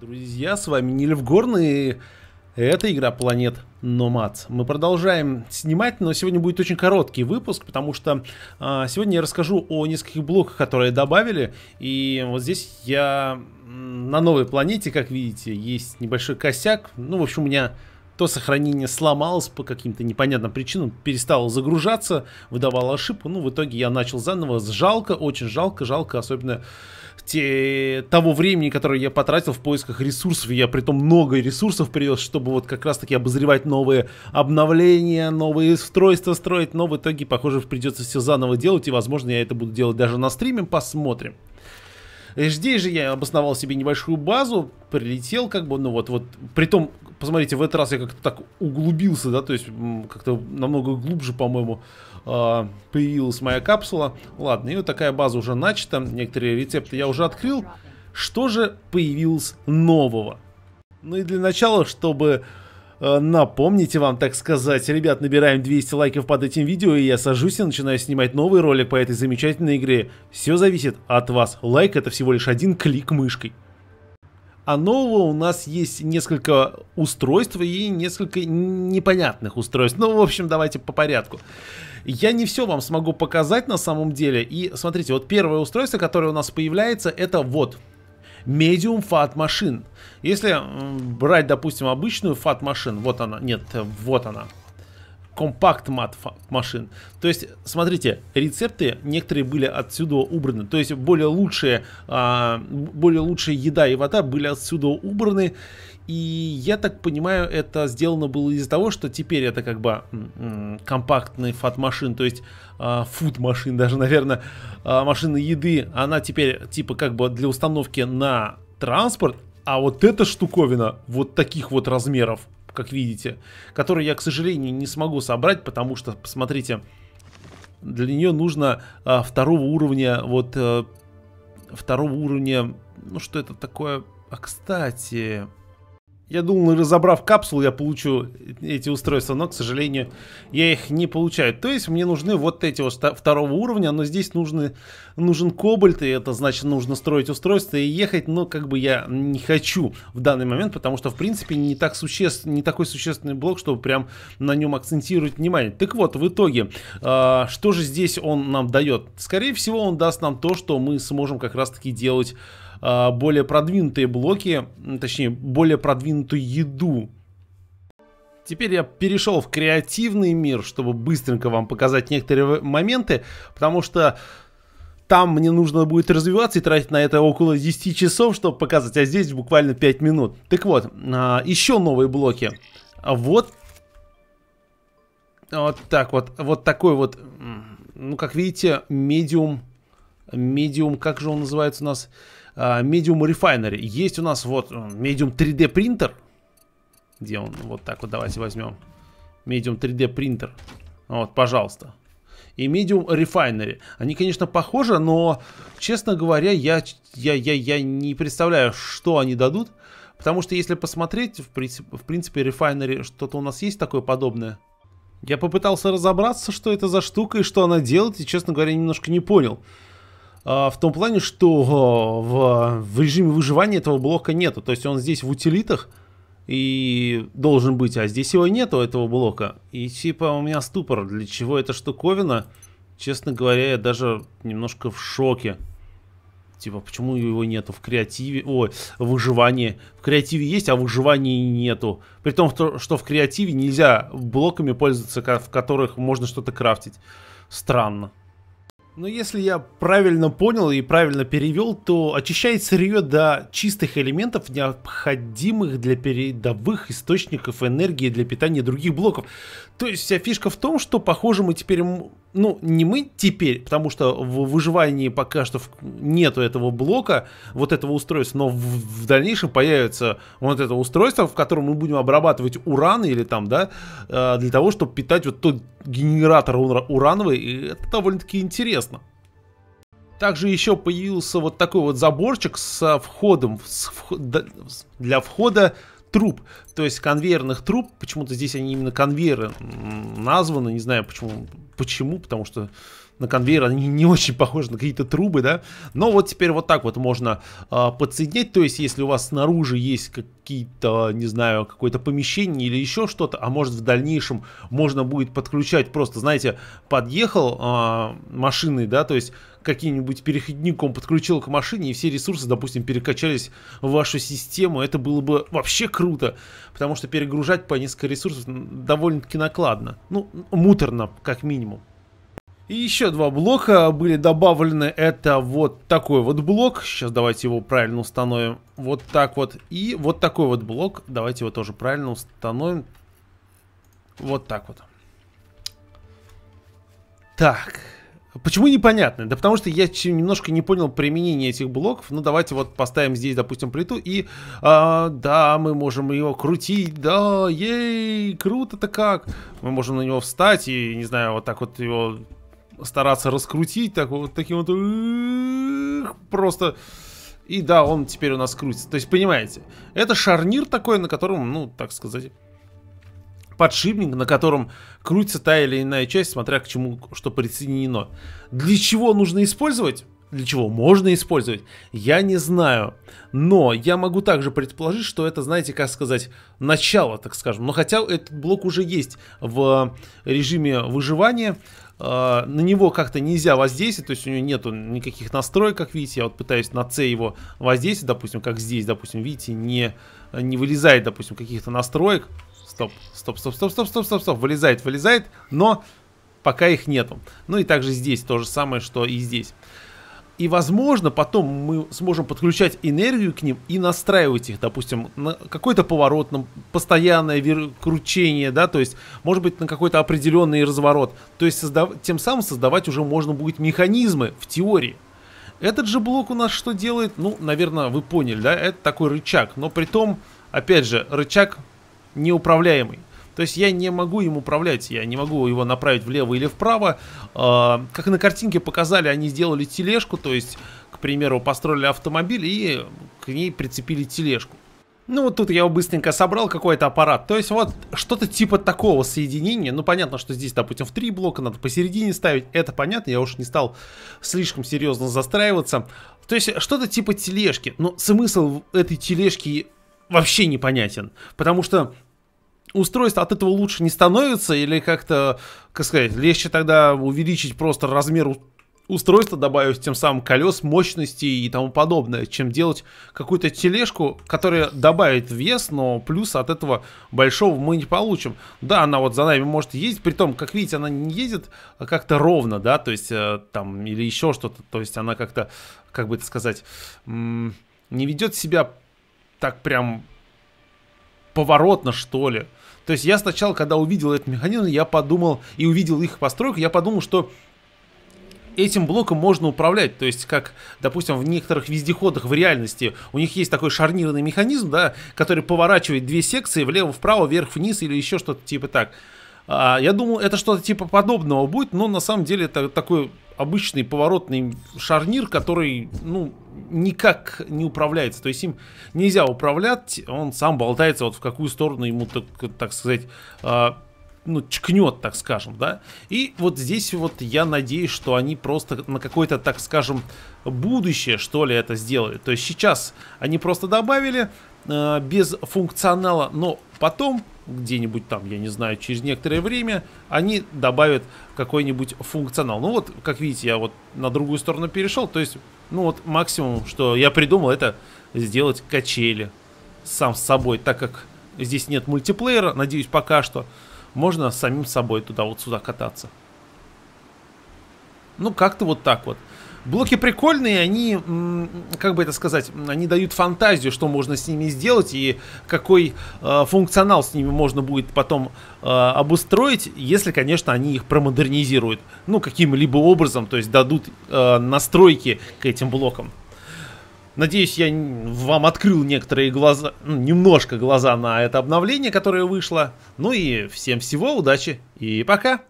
Друзья, с вами Нильф Горн и это игра Planet Nomads. Мы продолжаем снимать, но сегодня будет очень короткий выпуск, потому что а, сегодня я расскажу о нескольких блоках, которые добавили. И вот здесь я на новой планете, как видите, есть небольшой косяк. Ну, в общем, у меня то сохранение сломалось по каким-то непонятным причинам, перестало загружаться, выдавало ошибку. Ну, в итоге я начал заново. Жалко, очень жалко, жалко, особенно те, того времени, которое я потратил в поисках ресурсов. Я при том много ресурсов привез, чтобы вот как раз таки обозревать новые обновления, новые устройства строить. Но в итоге, похоже, придется все заново делать. И, возможно, я это буду делать даже на стриме. Посмотрим. Здесь же я обосновал себе небольшую базу, прилетел как бы, ну вот, вот, при том, посмотрите, в этот раз я как-то так углубился, да, то есть как-то намного глубже, по-моему, э, появилась моя капсула. Ладно, и вот такая база уже начата, некоторые рецепты я уже открыл. Что же появилось нового? Ну и для начала, чтобы Э, напомните вам, так сказать. Ребят, набираем 200 лайков под этим видео, и я сажусь и начинаю снимать новый ролик по этой замечательной игре. Все зависит от вас. Лайк это всего лишь один клик мышкой. А нового у нас есть несколько устройств и несколько непонятных устройств. Ну, в общем, давайте по порядку. Я не все вам смогу показать на самом деле. И смотрите, вот первое устройство, которое у нас появляется, это вот medium fat машин. Если брать, допустим, обычную фат машин, вот она, нет, вот она, компакт мат машин. То есть, смотрите, рецепты некоторые были отсюда убраны. То есть, более лучшие, а, более лучшая еда и вода были отсюда убраны. И я так понимаю, это сделано было из-за того, что теперь это как бы компактный фат-машин, то есть а, фуд-машин, даже, наверное, а, машина еды, она теперь типа как бы для установки на транспорт, а вот эта штуковина вот таких вот размеров, как видите, которую я, к сожалению, не смогу собрать, потому что, посмотрите, для нее нужно а, второго уровня, вот а, второго уровня, ну что это такое? А, кстати, я думал, разобрав капсулу, я получу эти устройства, но, к сожалению, я их не получаю. То есть мне нужны вот эти вот второго уровня, но здесь нужны, нужен кобальт, и это значит нужно строить устройство и ехать, но как бы я не хочу в данный момент, потому что, в принципе, не, так существ, не такой существенный блок, чтобы прям на нем акцентировать внимание. Так вот, в итоге, э, что же здесь он нам дает? Скорее всего, он даст нам то, что мы сможем как раз-таки делать более продвинутые блоки, точнее, более продвинутую еду. Теперь я перешел в креативный мир, чтобы быстренько вам показать некоторые моменты, потому что там мне нужно будет развиваться и тратить на это около 10 часов, чтобы показать, а здесь буквально 5 минут. Так вот, а, еще новые блоки. Вот, вот так вот, вот такой вот, ну как видите, медиум, медиум, как же он называется у нас? А, Medium Refinery. Есть у нас вот Medium 3D принтер. Где он? Вот так вот давайте возьмем. Medium 3D принтер. Вот, пожалуйста. И Medium Refinery. Они, конечно, похожи, но, честно говоря, я, я, я, я не представляю, что они дадут. Потому что если посмотреть, в принципе, в принципе Refinery что-то у нас есть такое подобное. Я попытался разобраться, что это за штука и что она делает, и, честно говоря, немножко не понял. А, в том плане, что в, в режиме выживания этого блока нету. То есть он здесь в утилитах и должен быть, а здесь его нету, этого блока. И типа у меня ступор, для чего эта штуковина? Честно говоря, я даже немножко в шоке. Типа, почему его нету в креативе, ой, в выживании. В креативе есть, а в выживании нету. При том, что в креативе нельзя блоками пользоваться, в которых можно что-то крафтить. Странно. Но если я правильно понял и правильно перевел, то очищает сырье до чистых элементов, необходимых для передовых источников энергии для питания других блоков. То есть вся фишка в том, что, похоже, мы теперь, ну, не мы теперь, потому что в выживании пока что нету этого блока, вот этого устройства, но в, в дальнейшем появится вот это устройство, в котором мы будем обрабатывать уран или там, да, э, для того, чтобы питать вот тот генератор урановый, и это довольно-таки интересно. Также еще появился вот такой вот заборчик со входом, с вход, для входа труб, то есть конвейерных труб, почему-то здесь они именно конвейеры названы, не знаю почему, почему, потому что на конвейер, они не очень похожи на какие-то трубы, да, но вот теперь вот так вот можно э, подсоединять, то есть если у вас снаружи есть какие-то, не знаю, какое-то помещение или еще что-то, а может в дальнейшем можно будет подключать просто, знаете, подъехал э, машиной, да, то есть каким-нибудь переходником подключил к машине, и все ресурсы, допустим, перекачались в вашу систему, это было бы вообще круто, потому что перегружать по несколько ресурсов довольно-таки накладно, ну, муторно, как минимум. И еще два блока были добавлены. Это вот такой вот блок. Сейчас давайте его правильно установим. Вот так вот. И вот такой вот блок. Давайте его тоже правильно установим. Вот так вот. Так. Почему непонятно? Да потому что я немножко не понял применения этих блоков. Ну, давайте вот поставим здесь, допустим, плиту. И, а, да, мы можем его крутить. Да, ей, круто-то как. Мы можем на него встать и, не знаю, вот так вот его стараться раскрутить, так вот таким вот просто... И да, он теперь у нас крутится. То есть, понимаете, это шарнир такой, на котором, ну, так сказать, подшипник, на котором крутится та или иная часть, смотря к чему что присоединено. Для чего нужно использовать? Для чего можно использовать? Я не знаю. Но я могу также предположить, что это, знаете, как сказать, начало, так скажем. Но хотя этот блок уже есть в режиме выживания, Uh, на него как-то нельзя воздействовать, то есть у него нету никаких настроек, как видите, я вот пытаюсь на C его воздействовать, допустим, как здесь, допустим, видите, не, не вылезает, допустим, каких-то настроек, Стоп, стоп, стоп, стоп, стоп, стоп, стоп, стоп. Вылезает, вылезает, но пока их нету. Ну и также здесь то же самое, что и здесь. И, возможно, потом мы сможем подключать энергию к ним и настраивать их, допустим, на какой-то поворот, на постоянное кручение, да, то есть, может быть, на какой-то определенный разворот. То есть, создав... тем самым создавать уже можно будет механизмы в теории. Этот же блок у нас что делает? Ну, наверное, вы поняли, да, это такой рычаг, но при том, опять же, рычаг неуправляемый. То есть я не могу им управлять, я не могу его направить влево или вправо. А, как на картинке показали, они сделали тележку, то есть, к примеру, построили автомобиль и к ней прицепили тележку. Ну вот тут я его быстренько собрал, какой-то аппарат. То есть вот что-то типа такого соединения. Ну понятно, что здесь, допустим, в три блока надо посередине ставить. Это понятно, я уж не стал слишком серьезно застраиваться. То есть что-то типа тележки. Но смысл этой тележки вообще непонятен. Потому что устройство от этого лучше не становится или как-то, как сказать, легче тогда увеличить просто размер устройства, добавив тем самым колес, мощности и тому подобное, чем делать какую-то тележку, которая добавит вес, но плюс от этого большого мы не получим. Да, она вот за нами может ездить, при том, как видите, она не едет как-то ровно, да, то есть э, там или еще что-то, то есть она как-то, как бы это сказать, не ведет себя так прям поворотно, что ли. То есть я сначала, когда увидел этот механизм, я подумал, и увидел их постройку, я подумал, что этим блоком можно управлять. То есть, как, допустим, в некоторых вездеходах в реальности у них есть такой шарнирный механизм, да, который поворачивает две секции влево, вправо, вверх, вниз или еще что-то типа так. А, я думал, это что-то типа подобного будет, но на самом деле это такой обычный поворотный шарнир, который, ну, никак не управляется. То есть им нельзя управлять, он сам болтается вот в какую сторону ему, так, так сказать, э, ну, чкнет, так скажем, да. И вот здесь вот я надеюсь, что они просто на какое-то, так скажем, будущее, что ли, это сделали. То есть сейчас они просто добавили э, без функционала, но потом где-нибудь там, я не знаю, через некоторое время они добавят какой-нибудь функционал. Ну вот, как видите, я вот на другую сторону перешел, то есть, ну вот максимум, что я придумал, это сделать качели сам с собой, так как здесь нет мультиплеера, надеюсь, пока что, можно самим собой туда вот сюда кататься. Ну, как-то вот так вот. Блоки прикольные, они, как бы это сказать, они дают фантазию, что можно с ними сделать и какой э, функционал с ними можно будет потом э, обустроить, если, конечно, они их промодернизируют. Ну, каким-либо образом, то есть дадут э, настройки к этим блокам. Надеюсь, я вам открыл некоторые глаза, немножко глаза на это обновление, которое вышло. Ну и всем всего, удачи и пока!